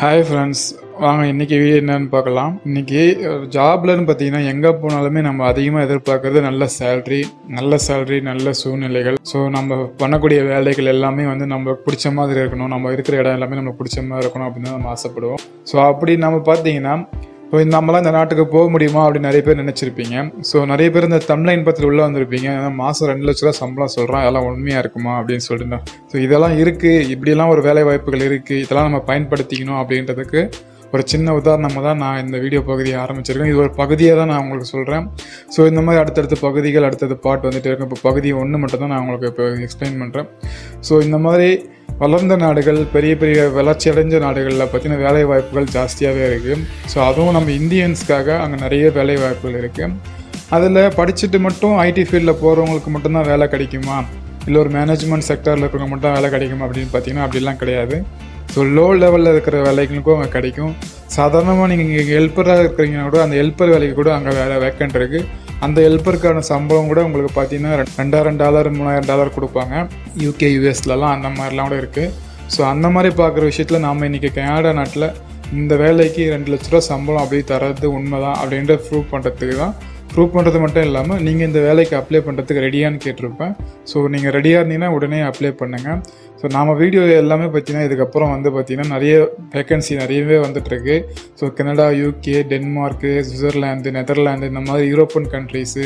Hi friends வாங்க இன்றைக்கி video என்னன்னு பார்க்கலாம். இன்றைக்கி ஜாப்லன்னு பார்த்தீங்கன்னா எங்கே போனாலுமே நம்ம அதிகமாக எதிர்பார்க்குறது நல்ல சேல்ரி நல்ல சேல்ரி நல்ல சூழ்நிலைகள். ஸோ நம்ம பண்ணக்கூடிய வேலைகள் எல்லாமே வந்து நம்மளுக்கு பிடிச்ச மாதிரி இருக்கணும். நம்ம இருக்கிற இடம் எல்லாமே நம்மளுக்கு பிடிச்ச மாதிரி இருக்கணும் அப்படின்னு தான் நம்ம ஆசைப்படுவோம். ஸோ அப்படி நம்ம பார்த்தீங்கன்னா இப்போ நம்மளாம் இந்த நாட்டுக்கு போக முடியுமா அப்படின்னு நிறைய பேர் நினச்சிருப்பீங்க. ஸோ நிறைய பேர் இந்த தமிழ்லைன் பத்தில் உள்ளே வந்திருப்பீங்க. ஏன்னா மாதம் ரெண்டு லட்ச ரூபா சம்பளம் சொல்கிறோம் அதெல்லாம் உண்மையாக இருக்குமா அப்படின்னு சொல்லிட்டு. ஸோ இதெல்லாம் இருக்குது இப்படியெல்லாம் ஒரு வேலை வாய்ப்புகள் இருக்குது இதெல்லாம் நம்ம பயன்படுத்திக்கணும் அப்படின்றதுக்கு ஒரு சின்ன உதாரணமாக தான் நான் இந்த வீடியோ பகுதியை ஆரம்பிச்சிருக்கேன். இது ஒரு பகுதியாக தான் நான் உங்களுக்கு சொல்கிறேன் ஸோ இந்த மாதிரி அடுத்தடுத்த பகுதிகள் அடுத்தடுத்த பாட் வந்துட்டு இருக்கும். இப்போ பகுதி ஒன்று மட்டும் தான் நான் உங்களுக்கு இப்போ எக்ஸ்பிளைன் பண்ணுறேன் ஸோ இந்த மாதிரி வளர்ந்த நாடுகள் பெரிய பெரிய வளர்ச்சி அடைஞ்ச நாடுகளில் பார்த்தீங்கன்னா வேலை வாய்ப்புகள் ஜாஸ்தியாகவே இருக்குது ஸோ அதுவும் நம்ம இந்தியன்ஸ்க்காக அங்கே நிறைய வேலை வாய்ப்புகள் இருக்குது அதில் படிச்சுட்டு மட்டும் ஐடி ஃபீல்டில் போகிறவங்களுக்கு மட்டும்தான் வேலை கிடைக்குமா? இல்லை ஒரு மேனேஜ்மெண்ட் செக்டரில் இருக்கிறவங்க மட்டும் தான் வேலை கிடைக்குமா அப்படின்னு பார்த்தீங்கன்னா அப்படிலாம் கிடையாது. ஸோ லோ லெவலில் இருக்கிற வேலைகளுக்கும் அங்கே கிடைக்கும். சாதாரணமாக நீங்கள் இங்கே ஹெல்ப்பராக இருக்கிறீங்கன்னா கூட அந்த ஹெல்ப்பர் வேலைக்கு கூட அங்கே வேலை வேக்கண்ட் இருக்குது அந்த ஹெல்ப்பருக்கான சம்பளம் கூட உங்களுக்கு பார்த்தீங்கன்னா ரெண்டாயிரம் டாலர் மூணாயிரம் டாலர் கொடுப்பாங்க. யூகே யூஎஸ்லலாம் அந்த மாதிரிலாம் கூட இருக்குது ஸோ அந்த மாதிரி பார்க்குற விஷயத்தில் நாம் இன்றைக்கி கனடா நாட்டில் இந்த வேலைக்கு ரெண்டு லட்ச ரூபா சம்பளம் அப்படி தரது உண்மை தான் அப்படின்ற ப்ரூவ் பண்ணுறதுக்கு தான். ப்ரூவ் பண்ணுறது மட்டும் இல்லாமல் நீங்கள் இந்த வேலைக்கு அப்ளை பண்ணுறதுக்கு ரெடியான்னு கேட்டிருப்பேன். ஸோ நீங்கள் ரெடியாக இருந்தீங்கன்னா உடனே அப்ளை பண்ணுங்கள் ஸோ நாம் வீடியோ எல்லாமே பார்த்தீங்கன்னா இதுக்கப்புறம் வந்து பார்த்தீங்கன்னா நிறைய வேக்கன்சி நிறையவே வந்துட்டுருக்கு. So Canada UK Denmark Switzerland Netherlands இந்த மாதிரி யூரோப்பியன் கண்ட்ரீஸு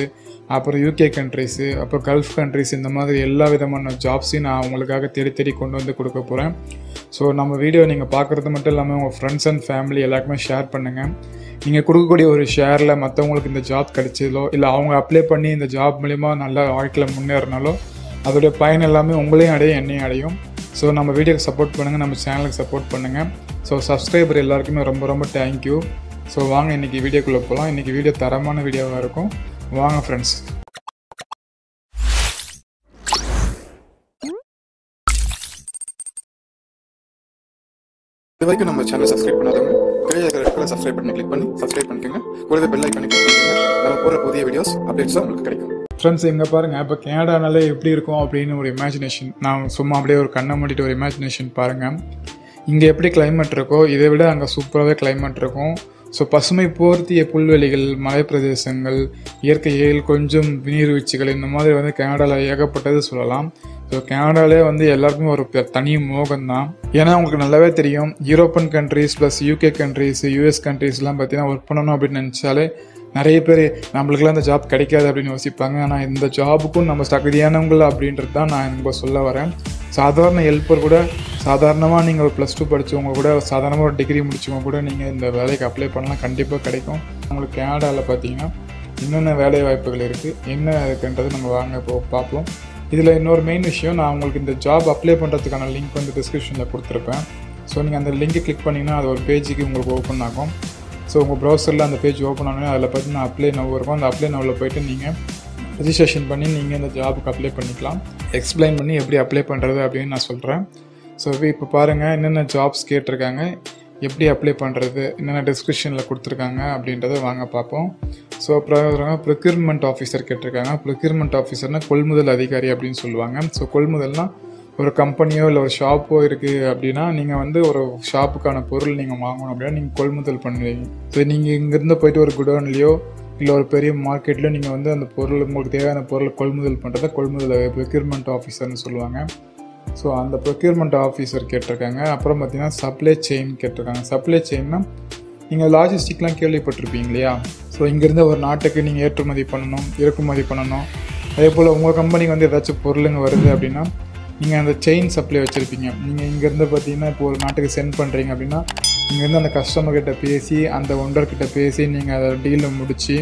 அப்புறம் யூகே கண்ட்ரீஸு அப்புறம் கல்ஃப் கண்ட்ரீஸ் இந்த மாதிரி எல்லா விதமான ஜாப்ஸையும் நான் உங்களுக்காக தேடி தேடி கொண்டு வந்து கொடுக்க போகிறேன் ஸோ நம்ம வீடியோ நீங்கள் பார்க்குறது மட்டும் இல்லாமல் உங்கள் ஃப்ரெண்ட்ஸ் அண்ட் ஃபேமிலி எல்லாருக்குமே ஷேர் பண்ணுங்கள் நீங்கள் கொடுக்கக்கூடிய ஒரு ஷேரில் மற்றவங்களுக்கு இந்த ஜாப் கிடைச்சதோ இல்லை அவங்க அப்ளை பண்ணி இந்த ஜாப் மூலிமா நல்ல வாழ்க்கையில் முன்னேறினாலோ அதோடைய பயன் எல்லாமே உங்களையும் அடையும் என்னையும் அடையும். ஸோ நம்ம வீடியோக்கு சப்போர்ட் பண்ணுங்கள் நம்ம சேனலுக்கு சப்போர்ட் பண்ணுங்கள் ஸோ சப்ஸ்கிரைபர் எல்லாருக்குமே ரொம்ப ரொம்ப தேங்க்யூ ஸோ வாங்க இன்றைக்கி வீடியோக்குள்ளே போகலாம் இன்றைக்கி வீடியோ தரமான வீடியோவாக இருக்கும். வாங்க ஃப்ரெண்ட்ஸ் இது வரைக்கும் நம்ம சேனல் சப்ஸ்கிரைப் பண்ணாதவங்க கீழே இருக்கிற சப்ஸ்கிரைப் பண்ணி கிளிக் பண்ணி சப்ஸ்கிரைப் பண்ணிக்கோங்க. கூடவே பெல் ஐக்கானே கிளிக் பண்ணிக்கோங்க. நம்ம போகிற புதிய வீடியோஸ் அப்டேட்ஸும் உங்களுக்கு கிடைக்கும். ஃப்ரெண்ட்ஸ் இங்கே பாருங்கள் இப்போ கேனடானாலே எப்படி இருக்கும் அப்படின்னு ஒரு இமேஜினேஷன் நான் சும்மா அப்படியே ஒரு கண்ணை மூடிட்டு ஒரு இமேஜினேஷன் பாருங்கள் இங்கே எப்படி கிளைமேட் இருக்கோ இதை விட அங்கே சூப்பராகவே கிளைமேட் இருக்கும். ஸோ பசுமை போர்த்திய புல்வெளிகள் மலைப்பிரதேசங்கள் இயற்கையில் கொஞ்சம் நீர்வீழ்ச்சிகள் இந்த மாதிரி வந்து கனடாவில் ஏகப்பட்டது சொல்லலாம். ஸோ கனடாலே வந்து எல்லாருக்குமே ஒரு தனி மோகம் தான் ஏன்னா உங்களுக்கு நல்லாவே தெரியும் European countries plus UK countries US கண்ட்ரீஸ்லாம் பார்த்தீங்கன்னா ஒர்க் பண்ணணும் அப்படின்னு நினச்சாலே நிறைய பேர் நம்மளுக்குலாம் இந்த ஜாப் கிடைக்காது அப்படின்னு யோசிப்பாங்க. ஆனால் இந்த ஜாபுக்கும் நம்ம தகுதியானவங்கள அப்படின்றது தான் நான் ரொம்ப சொல்ல வரேன். சாதாரண ஹெல்ப்பர் கூட சாதாரணமாக நீங்கள் ஒரு ப்ளஸ் டூ படித்தவங்க கூட சாதாரணமாக ஒரு டிகிரி முடித்தவங்க கூட நீங்கள் இந்த வேலைக்கு அப்ளை பண்ணலாம். கண்டிப்பாக கிடைக்கும். உங்களுக்கு கனடாவில் பார்த்தீங்கன்னா என்னென்ன வேலை வாய்ப்புகள் இருக்குது என்ன இருக்குன்றது நம்ம வாங்க இப்போ பார்ப்போம். இதில் இன்னொரு மெயின் விஷயம் நான் உங்களுக்கு இந்த ஜாப் அப்ளை பண்ணுறதுக்கான லிங்க் வந்து டிஸ்கிரிப்ஷனில் கொடுத்துருப்பேன். ஸோ நீங்கள் அந்த லிங்கை கிளிக் பண்ணிங்கன்னா அது ஒரு பேஜுக்கு உங்களுக்கு ஓப்பன் ஆகும். ஸோ உங்கள் ப்ரௌசரில் அந்த பேஜ் ஓப்பன் ஆனோடனே அதில் பார்த்தீங்கன்னா அப்ளை நவ் இருக்கும் அந்த அப்ளை நவ்வில் போயிட்டு நீங்கள் ரிஜிஸ்ட்ரேஷன் பண்ணி நீங்கள் இந்த ஜாபுக்கு அப்ளை பண்ணிக்கலாம். எக்ஸ்பிளைன் பண்ணி எப்படி அப்ளை பண்ணுறது அப்படின்னு நான் சொல்கிறேன் ஸோ இப்போ பாருங்கள் என்னென்ன ஜாப்ஸ் கேட்டிருக்காங்க எப்படி அப்ளை பண்ணுறது என்னென்ன டிஸ்கிரிப்ஷனில் கொடுத்துருக்காங்க அப்படின்றத வாங்க பார்ப்போம். ஸோ அப்புறம் ப்ரொக்யூர்மெண்ட் ஆஃபீஸர் கேட்டிருக்காங்க. ப்ரொக்யூர்மெண்ட் ஆஃபீஸர்னால் கொள்முதல் அதிகாரி அப்படின்னு சொல்லுவாங்க. ஸோ கொள்முதல்னால் ஒரு கம்பெனியோ இல்லை ஒரு ஷாப்போ இருக்குது அப்படின்னா நீங்கள் வந்து ஒரு ஷாப்புக்கான பொருள் நீங்கள் வாங்கணும் அப்படின்னா நீங்கள் கொள்முதல் பண்ணுவீங்க. ஸோ நீங்கள் இங்கேருந்து போயிட்டு ஒரு குடோன்லேயோ இல்லை ஒரு பெரிய மார்க்கெட்லையோ நீங்கள் வந்து அந்த பொருள் உங்களுக்கு தேவையான பொருளை கொள்முதல் பண்ணுறத கொள்முதல் ப்ரொக்யூர்மெண்ட் ஆஃபீஸர்னு சொல்லுவாங்க. ஸோ அந்த ப்ரொக்யூர்மெண்ட் ஆஃபீஸர் கேட்டிருக்காங்க. அப்புறம் பார்த்தீங்கன்னா சப்ளை செயின் கேட்டிருக்காங்க. சப்ளை செயின்னா நீங்கள் லாஜிஸ்டிக்லாம் கேள்விப்பட்டிருப்பீங்க இல்லையா? ஸோ இங்கேருந்து ஒரு நாட்டுக்கு நீங்கள் ஏற்றுமதி பண்ணணும் இறக்குமதி பண்ணணும். அதே போல் உங்கள் கம்பெனிக்கு வந்து ஏதாச்சும் பொருளுங்க வருது அப்படின்னா நீங்கள் அந்த செயின் சப்ளை வச்சுருப்பீங்க. நீங்கள் இங்கேருந்து பார்த்தீங்கன்னா இப்போ ஒரு நாட்டுக்கு சென்ட் பண்ணுறீங்க அப்படின்னா இங்கேருந்து அந்த கஸ்டமர்கிட்ட பேசி அந்த ஒண்டர்கிட்ட பேசி நீங்கள் அதை டீலை முடித்து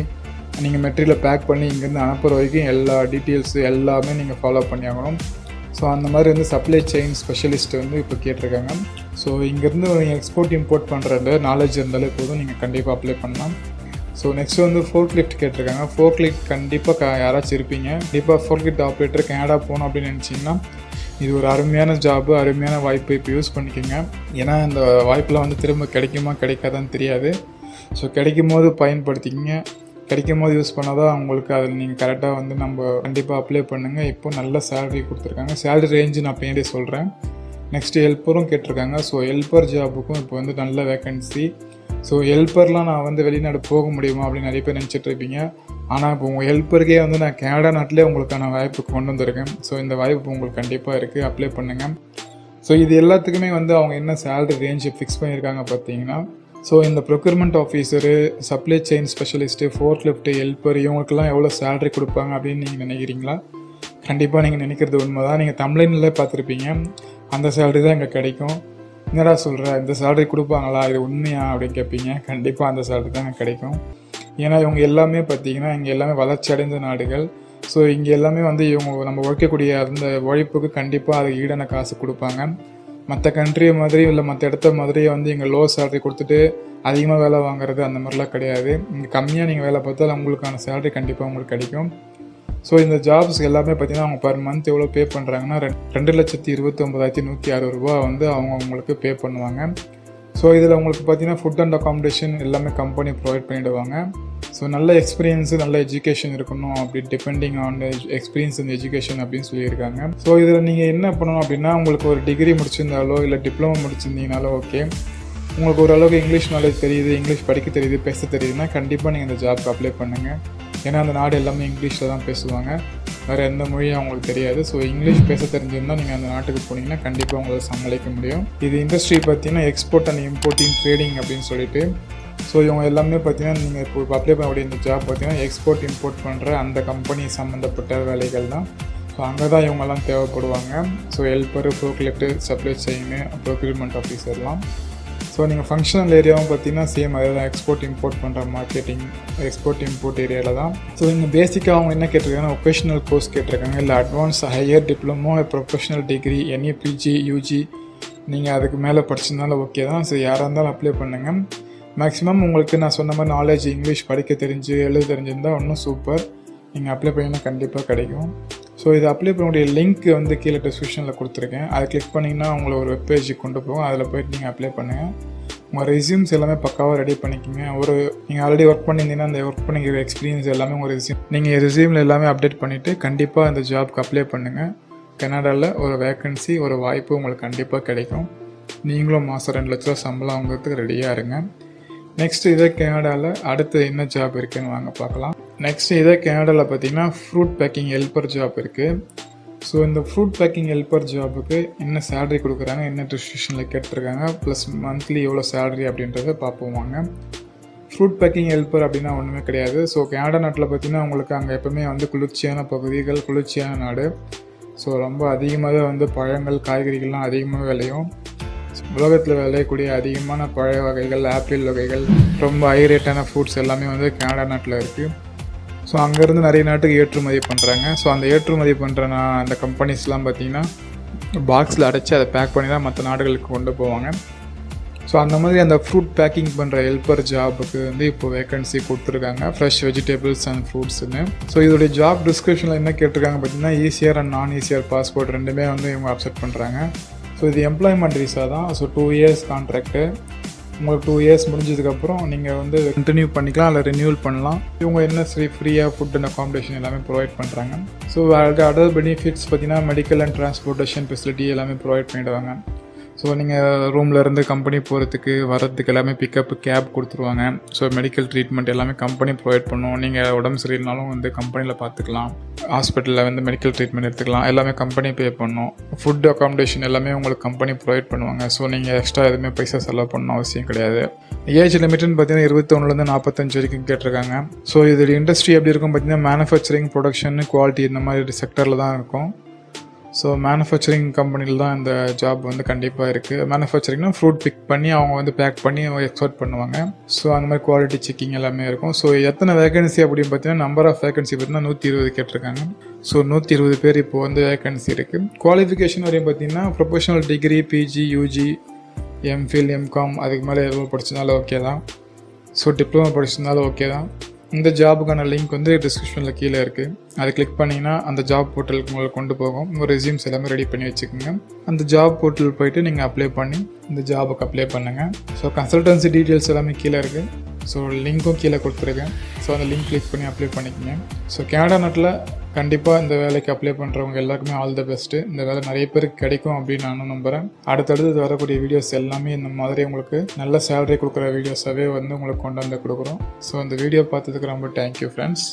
நீங்கள் மெட்டீரியலை பேக் பண்ணி இங்கேருந்து அனுப்புகிற வரைக்கும் எல்லா டீட்டெயில்ஸு எல்லாமே நீங்கள் ஃபாலோ பண்ணி ஆகணும். ஸோ அந்த மாதிரி வந்து சப்ளை செயின் ஸ்பெஷலிஸ்ட் வந்து இப்போ கேட்டிருக்காங்க. ஸோ இங்கேருந்து நீங்கள் எக்ஸ்போர்ட் இம்போர்ட் பண்ணுற நாலேஜ் இருந்தாலே போதும். நீங்கள் கண்டிப்பாக அப்ளை பண்ணலாம். ஸோ நெக்ஸ்ட் வந்து ஃபோர்க் லிஃப்ட் கேட்டிருக்காங்க. ஃபோர்க் லிஃப்ட் கண்டிப்பாக க யாராச்சும் இருப்பீங்க. கண்டிப்பாக ஃபோர்க் லிஃப்ட் ஆப்ரேட்டர் கனடா போகணும் அப்படின்னு நினச்சிங்கன்னா இது ஒரு அருமையான ஜாபு அருமையான வாய்ப்பு இப்போ யூஸ் பண்ணிக்கோங்க. ஏன்னா இந்த வாய்ப்பெலாம் வந்து திரும்ப கிடைக்குமா கிடைக்காதான்னு தெரியாது. ஸோ கிடைக்கும் போது பயன்படுத்திக்கிங்க. கிடைக்கும் போது யூஸ் பண்ணால் தான் உங்களுக்கு அதில் நீங்கள் கரெக்டாக வந்து நம்ம கண்டிப்பாக அப்ளை பண்ணுங்கள் இப்போ நல்ல சேலரி கொடுத்துருக்காங்க. சேலரி ரேஞ்சு நான் பின்னாடி சொல்கிறேன் நெக்ஸ்ட் ஹெல்ப்பரும் கேட்டிருக்காங்க. ஸோ ஹெல்ப்பர் ஜாபுக்கும் இப்போ வந்து நல்ல வேக்கன்சி ஸோ ஹெல்ப்பர்லாம் நான் வந்து வெளிநாடு போக முடியுமா அப்படின்னு நிறைய பேர் நினச்சிட்ருப்பீங்க ஆனால் இப்போ உங்கள் ஹெல்ப்பருக்கே வந்து நான் கனடா நாட்டிலே உங்களுக்கான வாய்ப்பு கொண்டு வந்திருக்கேன். ஸோ இந்த வாய்ப்பு உங்களுக்கு கண்டிப்பாக இருக்குது அப்ளை பண்ணுங்கள் ஸோ இது எல்லாத்துக்குமே வந்து அவங்க என்ன சேலரி ரேஞ்சு ஃபிக்ஸ் பண்ணியிருக்காங்க பார்த்தீங்கன்னா ஸோ இந்த procurement officer supply chain specialist fork lift helper இவங்களுக்கெல்லாம் எவ்வளோ சேலரி கொடுப்பாங்க அப்படின்னு நீங்கள் நினைக்கிறீங்களா? கண்டிப்பாக நீங்கள் நினைக்கிறது உண்மை தான் நீங்கள் தமிழ்நிலே பார்த்துருப்பீங்க. அந்த சேலரி தான் இங்கே கிடைக்கும். என்னடா சொல்கிற இந்த சேலரி கொடுப்பாங்களா? இது உண்மையா அப்படின்னு கேட்பீங்க. கண்டிப்பாக அந்த சேலரி தான் இங்கே கிடைக்கும். ஏன்னா இவங்க எல்லாமே பார்த்தீங்கன்னா இங்கே எல்லாமே வளர்ச்சி அடைந்த நாடுகள். ஸோ இங்கே எல்லாமே வந்து இவங்க நம்ம உழைக்கக்கூடிய அந்த உழைப்புக்கு கண்டிப்பாக அதுக்கு ஈடான காசு கொடுப்பாங்க. மற்ற கண்ட்ரி மாதிரி இல்லை மற்ற இடத்த மாதிரியே வந்து இங்கே லோ சேலரி கொடுத்துட்டு அதிகமாக வேலை வாங்குறது அந்த மாதிரிலாம் கிடையாது. இங்கே கம்மியாக நீங்கள் வேலை பார்த்தாலும் உங்களுக்கான சேலரி கண்டிப்பாக உங்களுக்கு கிடைக்கும். ஸோ இந்த ஜாப்ஸ் எல்லாமே பார்த்தீங்கன்னா அவங்க பர் மந்த் எவ்வளோ பே பண்ணுறாங்கன்னா ரெண்டு லட்சத்தி இருபத்தொம்போதாயிரத்தி நூற்றி அறுபது ரூபா வந்து அவங்க அவங்களுக்கு பே பண்ணுவாங்க. ஸோ இதில் உங்களுக்கு பார்த்தீங்கன்னா ஃபுட் அண்ட் அகாமடேஷன் எல்லாமே கம்பெனி ப்ரொவைட் பண்ணிவிடுவாங்க ஸோ நல்ல எக்ஸ்பீரியன்ஸு நல்ல எஜுகேஷன் இருக்கணும் அப்படி depending on experience and education அப்படின்னு சொல்லியிருக்காங்க. ஸோ இதில் நீங்கள் என்ன பண்ணணும் அப்படின்னா உங்களுக்கு ஒரு டிகிரி முடிச்சிருந்தாலோ இல்லை டிப்ளமோ முடிச்சிருந்தீங்கனாலோ ஓகே உங்களுக்கு ஓரளவுக்கு இங்கிலீஷ் நாலேஜ் தெரியுது இங்கிலீஷ் படிக்க தெரியுது பேச தெரியுதுன்னா கண்டிப்பாக நீங்கள் இந்த ஜாப்க்கு அப்ளை பண்ணுங்கள் ஏன்னா அந்த நாடு எல்லாமே இங்கிலீஷில் தான் பேசுவாங்க. வேறு எந்த மொழியும் அவங்களுக்கு தெரியாது. ஸோ இங்கிலீஷ் பேச தெரிஞ்சிருந்தால் நீங்கள் அந்த நாட்டுக்கு போனீங்கன்னா கண்டிப்பாக உங்களால் சமாளிக்க முடியும். இது இண்டஸ்ட்ரி பார்த்தீங்கன்னா எக்ஸ்போர்ட் அண்ட் இம்போர்ட்டிங் ட்ரேடிங் அப்படின்னு சொல்லிட்டு. ஸோ இவங்க எல்லாமே பார்த்தீங்கன்னா நீங்கள் இப்போ அப்ளை பண்ணக்கூடிய இந்த ஜாப் பார்த்தீங்கன்னா எக்ஸ்போர்ட் இம்போர்ட் பண்ணுற அந்த கம்பெனி சம்மந்தப்பட்ட வேலைகள் தான். ஸோ அங்கே தான் இவங்கெல்லாம் தேவைப்படுவாங்க. ஸோ ஹெல்ப்பர் ப்ரோக்லெக்டு சப்ளை செயின் ப்ரொக்யூர்மெண்ட் ஆஃபீஸர்லாம் ஸோ நீங்கள் ஃபங்க்ஷனல் ஏரியாவும் பார்த்தீங்கன்னா சேம் அதே தான் எக்ஸ்போர்ட் இம்போர்ட் பண்ணுற மார்க்கெட்டிங் எக்ஸ்போர்ட் இம்போர்ட் ஏரியாவில் தான். ஸோ இங்கே பேசிக்காக அவங்க என்ன கேட்டிருக்காங்கன்னா ஒகேஷனல் கோர்ஸ் கேட்டிருக்காங்க. இல்லை advance higher diploma professional degree any PG UG நீங்கள் அதுக்கு மேலே படிச்சிருந்தாலும் ஓகே தான். ஸோ யாராக இருந்தாலும் அப்ளை பண்ணுங்கள் மேக்ஸிமம் உங்களுக்கு நான் சொன்ன மாதிரி நாலேஜ் இங்கிலீஷ் படிக்க தெரிஞ்சு எழுத தெரிஞ்சிருந்தால் இன்னும் சூப்பர் நீங்கள் அப்ளை பண்ணிங்கன்னா கண்டிப்பாக கிடைக்கும். ஸோ இது அப்ளை பண்ணக்கூடிய லிங்க் வந்து கீழே டிஸ்கிரிப்ஷனில் கொடுத்துருக்கேன். அதை கிளிக் பண்ணிங்கன்னா உங்களை ஒரு வெப் பேஜுக்கு கொண்டு போகும். அதில் போய்ட்டு நீங்கள் அப்ளை பண்ணுங்கள் உங்கள் ரெஸ்யூம்ஸ் எல்லாமே பக்காவாக ரெடி பண்ணிக்கோங்க. ஒரு நீங்கள் ஆல்ரெடி ஒர்க் பண்ணியிருந்தீங்கன்னா அந்த ஒர்க் பண்ணிக்கிற எக்ஸ்பீரியன்ஸ் எல்லாமே உங்கள் ரெஸ்யூம் நீங்கள் ரெஸ்யூமில் எல்லாமே அப்டேட் பண்ணிவிட்டு கண்டிப்பாக அந்த ஜாப்க்கு அப்ளை பண்ணுங்கள் கனடாவில் ஒரு வேக்கன்சி ஒரு வாய்ப்பு உங்களுக்கு கண்டிப்பாக கிடைக்கும். நீங்களும் மாதம் ரெண்டு லட்ச ரூபா சம்பளம் வாங்குறதுக்கு ரெடியாக இருங்க. நெக்ஸ்ட் இதே கனடாவில் அடுத்து என்ன ஜாப் இருக்குன்னு வாங்க பார்க்கலாம். நெக்ஸ்ட் இதே கனடாவில் பார்த்தீங்கன்னா ஃப்ரூட் பேக்கிங் ஹெல்ப்பர் ஜாப் இருக்குது ஸோ இந்த ஃப்ரூட் பேக்கிங் ஹெல்ப்பர் ஜாபுக்கு என்ன சேலரி கொடுக்குறாங்க என்ன டிஸ்ட்ரிஷனில் கேட்டிருக்காங்க ப்ளஸ் மந்த்லி எவ்வளோ சேலரி அப்படின்றத பார்ப்போம் வாங்க. ஃப்ரூட் பேக்கிங் ஹெல்ப்பர் அப்படின்னா ஒன்றுமே கிடையாது. ஸோ கனடா நாட்டில் பார்த்தீங்கன்னா உங்களுக்கு அங்கே எப்பவுமே வந்து குளிர்ச்சியான பகுதிகள் குளிர்ச்சியான நாடு. ஸோ ரொம்ப அதிகமாகவே வந்து பழங்கள் காய்கறிகள்லாம் அதிகமாக விளையும். உலகத்தில் விளையக்கூடிய அதிகமான பழ வகைகள் ஆப்பிள் வகைகள் ரொம்ப ஹை ரேட்டான ஃப்ரூட்ஸ் எல்லாமே வந்து கனடா நாட்டில் இருக்குது ஸோ அங்கேருந்து நிறைய நாட்டுக்கு ஏற்றுமதி பண்ணுறாங்க ஸோ அந்த ஏற்றுமதி பண்ணுற நான் அந்த கம்பெனிஸ்லாம் பார்த்தீங்கன்னா பாக்ஸில் அடைச்சி அதை பேக் பண்ணி தான் மற்ற நாடுகளுக்கு கொண்டு போவாங்க. ஸோ அந்த மாதிரி அந்த ஃப்ரூட் பேக்கிங் பண்ணுற ஹெல்ப்பர் ஜாபுக்கு வந்து இப்போ வேக்கன்சி கொடுத்துருக்காங்க. ஃப்ரெஷ் வெஜிடபிள்ஸ் அண்ட் ஃப்ரூட்ஸ்னு ஸோ இதோடைய ஜாப் டிஸ்கிரிப்ஷனில் என்ன கேட்டிருக்காங்க பார்த்தீங்கன்னா ECR and non ECR passport ரெண்டுமே வந்து இவங்க அப்செட் பண்ணுறாங்க ஸோ இது எம்ப்ளாய்மெண்ட் விசா தான். ஸோ டூ இயர்ஸ் கான்ட்ராக்ட்டு உங்களுக்கு டூ இயர்ஸ் முடிஞ்சதுக்கப்புறம் நீங்கள் வந்து கண்டினியூ பண்ணிக்கலாம் இல்லை ரினியூவல் பண்ணலாம். இவங்க என்ன சரி ஃப்ரீயாக ஃபுட் அண்ட் அகாமடேஷன் எல்லாமே ப்ரொவைட் பண்ணுறாங்க ஸோ அதுக்கு அதர் பெனிஃபிட்ஸ் பார்த்தீங்கன்னா மெடிக்கல் அண்ட் டிரான்ஸ்போர்ட்டேஷன் ஃபெசிலிட்டி எல்லாமே ப்ரொவைட் பண்ணிடுவாங்க. ஸோ நீங்கள் ரூமில் இருந்து கம்பெனி போகிறதுக்கு வரதுக்கு எல்லாமே பிக்கப் கேப் கொடுத்துருவாங்க. ஸோ மெடிக்கல் ட்ரீட்மெண்ட் எல்லாமே கம்பெனி ப்ரொவைட் பண்ணும். நீங்கள் உடம்பு சரியில்லைனாலும் வந்து கம்பெனியில் பார்த்துக்கலாம் ஹாஸ்பிட்டலில் வந்து மெடிக்கல் ட்ரீட்மெண்ட் எடுத்துக்கலாம். எல்லாமே கம்பெனி பே பண்ணும். ஃபுட் அக்காமடேஷன் எல்லாமே உங்களுக்கு கம்பெனி ப்ரொவைட் பண்ணுவாங்க. ஸோ நீங்கள் எக்ஸ்ட்ரா எதுவுமே பைசா செலவு பண்ணணும் அவசியம் கிடையாது. ஏஜ் லிமிட்னு பார்த்தீங்கன்னா இருபத்தொன்னுலேருந்து நாற்பத்தஞ்சு வரைக்கும் கேட்டிருக்காங்க. ஸோ இது இண்டஸ்ட்ரி எப்படி இருக்கும்? பார்த்தீங்கன்னா மேனுஃபேக்சரிங் ப்ரொடக்ஷன் குவாலிட்டி இந்த மாதிரி செக்டரில் தான் இருக்கும். ஸோ மேனுஃபேக்சரிங் கம்பெனியில் தான் இந்த ஜாப் வந்து கண்டிப்பாக இருக்குது மேனுஃபேக்சரிங்னா ஃப்ரூட் பிக் பண்ணி அவங்க வந்து பேக் பண்ணி எக்ஸ்போர்ட் பண்ணுவாங்க. ஸோ அந்த மாதிரி குவாலிட்டி செக்கிங் எல்லாமே இருக்கும். ஸோ எத்தனை வேகன்சி அப்படின்னு பார்த்தீங்கன்னா நம்பர் ஆஃப் வேகன்சி பார்த்தீங்கன்னா நூற்றி இருபது கேட்டிருக்காங்க. ஸோ நூற்றி இருபது பேர் இப்போ வந்து வேகன்சி இருக்குது குவாலிஃபிகேஷன் வரையும் பார்த்தீங்கன்னா professional degree PG UG MPhil MCom அதுக்கு மேலே எவ்வளோ படிச்சதுனால ஓகே தான். ஸோ டிப்ளமோ படிச்சிருந்தாலும் ஓகே தான். இந்த ஜாபுக்கான லிங்க் வந்து டிஸ்கிரிப்ஷனில் கீழே இருக்குது அதை கிளிக் பண்ணிங்கன்னா அந்த ஜாப் போர்ட்டலுக்கு உங்களை கொண்டு போகும். உங்கள் ரெசியூம்ஸ் எல்லாமே ரெடி பண்ணி வச்சுக்கோங்க. அந்த ஜாப் போர்ட்டல் போயிட்டு நீங்கள் அப்ளை பண்ணி இந்த ஜாபுக்கு அப்ளை பண்ணுங்கள் ஸோ கன்சல்டன்சி டீட்டெயில்ஸ் எல்லாமே கீழே இருக்குது ஸோ லிங்க்கும் கீழே கொடுத்துருக்கேன். ஸோ அந்த லிங்க் கிளிக் பண்ணி அப்ளை பண்ணிக்கோங்க. ஸோ கனடா நாட்டில் கண்டிப்பாக இந்த வேலைக்கு அப்ளை பண்ணுறவங்க எல்லாருக்குமே ஆல் த பெஸ்ட்டு இந்த வேலை நிறைய பேருக்கு கிடைக்கும் அப்படின்னு நானும் நம்புகிறேன் அடுத்தடுத்து வரக்கூடிய வீடியோஸ் எல்லாமே இந்த மாதிரி உங்களுக்கு நல்ல சேலரி கொடுக்குற வீடியோஸாகவே வந்து உங்களுக்கு கொண்டு வந்து கொடுக்குறோம். ஸோ அந்த வீடியோ பார்த்ததுக்கு ரொம்ப தேங்க்யூ ஃப்ரெண்ட்ஸ்